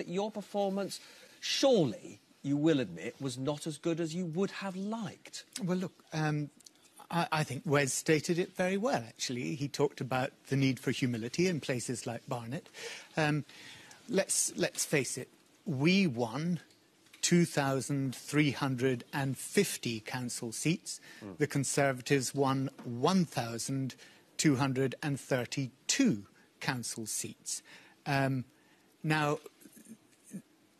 that your performance, surely, you will admit, was not as good as you would have liked. Well, look, um, I, I, think Wes stated it very well, actually. He talked about the need for humility in places like Barnet. Um, let's, let's face it, we won 2,350 council seats. Mm. The Conservatives won 1,232 council seats. Um, now,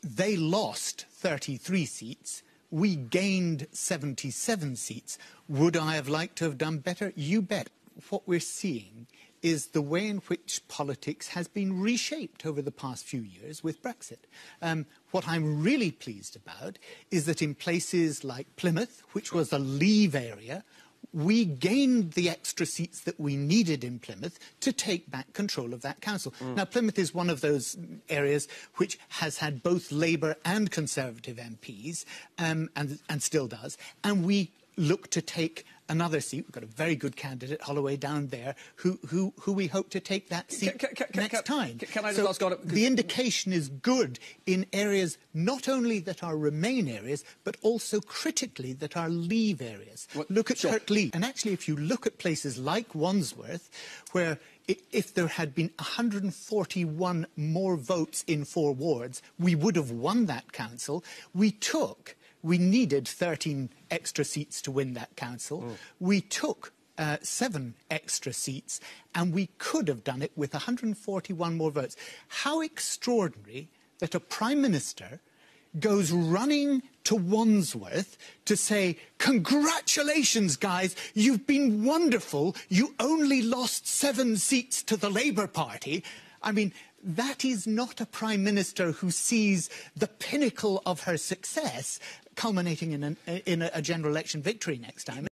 they lost 33 seats. We gained 77 seats. Would I have liked to have done better? You bet. What we're seeing is the way in which politics has been reshaped over the past few years with Brexit. Um, what I'm really pleased about is that in places like Plymouth, which was a leave area, we gained the extra seats that we needed in Plymouth to take back control of that council. Mm. Now, Plymouth is one of those areas which has had both Labour and Conservative MPs, um, and, and still does, and we look to take another seat. We've got a very good candidate, Holloway, down there, who, who, who we hope to take that seat can, can, can, next time. Can, I so ask God, the indication is good in areas not only that are Remain areas, but also critically that are Leave areas. look at sure. Kirklees. And actually, if you look at places like Wandsworth, where if there had been 141 more votes in four wards, we would have won that council. We took we needed 13 extra seats to win that council. Mm. We took uh, seven extra seats, and we could have done it with 141 more votes. How extraordinary that a Prime Minister goes running to Wandsworth to say, Congratulations, guys, you've been wonderful. You only lost seven seats to the Labour Party. I mean, that is not a prime minister who sees the pinnacle of her success culminating in, an, in a general election victory next time.